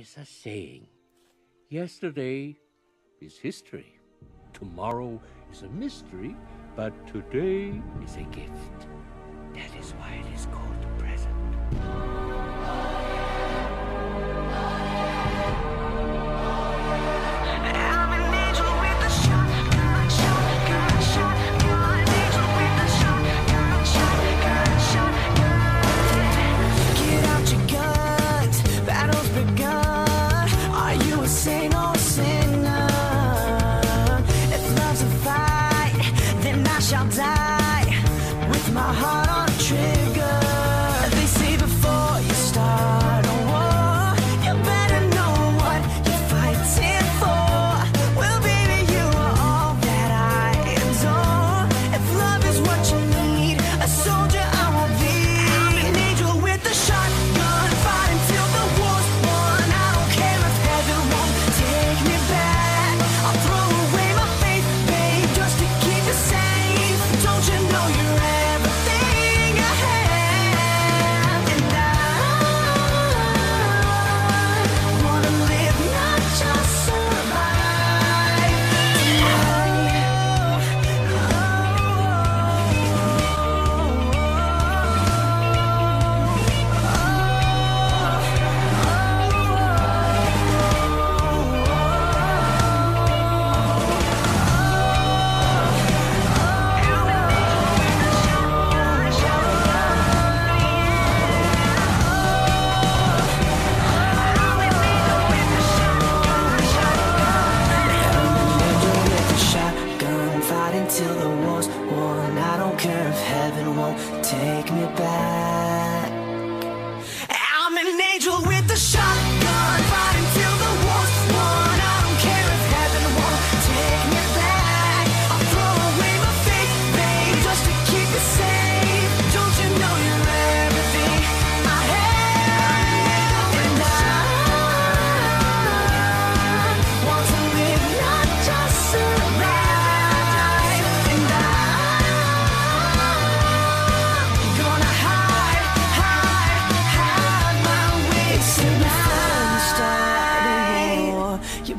is a saying. Yesterday is history. Tomorrow is a mystery, but today is a gift. That is why it is called my heart. Take me back.